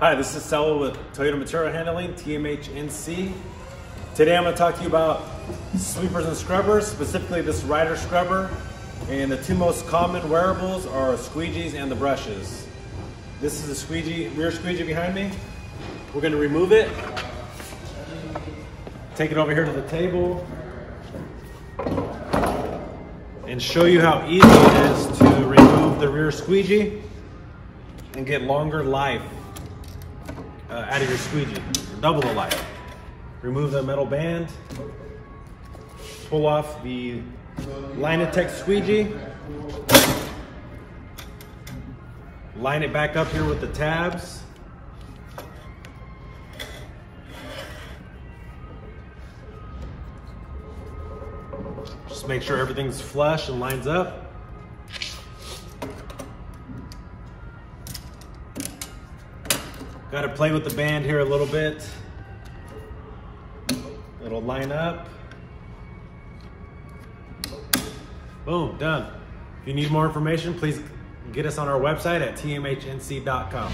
Hi, this is Sel with Toyota Material Handling, TMHNC. Today I'm going to talk to you about sweepers and scrubbers, specifically this rider scrubber. And the two most common wearables are squeegees and the brushes. This is the squeegee, rear squeegee behind me. We're going to remove it. Take it over here to the table. And show you how easy it is to remove the rear squeegee and get longer life uh, out of your squeegee, double the light. Remove the metal band, pull off the Linatex squeegee, line it back up here with the tabs. Just make sure everything's flush and lines up. Got to play with the band here a little bit. It'll line up. Boom, done. If you need more information, please get us on our website at tmhnc.com.